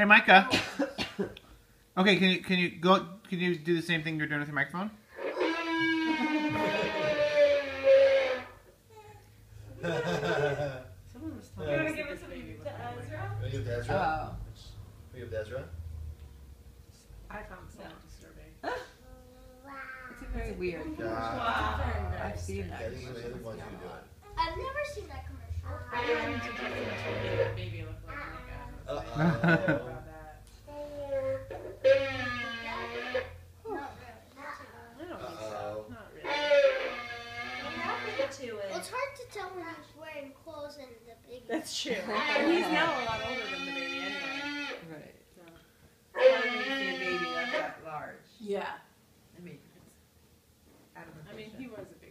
Hey, Micah. Okay, can you can you go? Can you do the same thing you're doing with your microphone? Someone was You wanna give it to baby was to born like Ezra? Can give it to Ezra? Oh. Can give it to Ezra? I found it somewhat disturbing. It's very weird. Yeah. Wow. I've seen Yeah, I that. think he really wants you do it. I've never seen that commercial. I wanted to take him to make that baby look like Micah. Uh-oh. It's hard to tell when he's wearing clothes and the baby. That's true. he's now a lot older than the baby anyway. Right. So, hard making a baby that large. Yeah. I mean, I, I mean, he was a baby.